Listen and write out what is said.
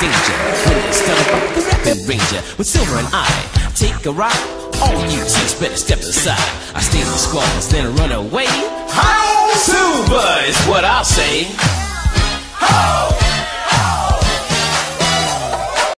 danger when tell about the rapping ranger with Silver and I. Take a ride, all you chicks better step aside. I stay in the squalls, then run away. How Silver is what I'll say.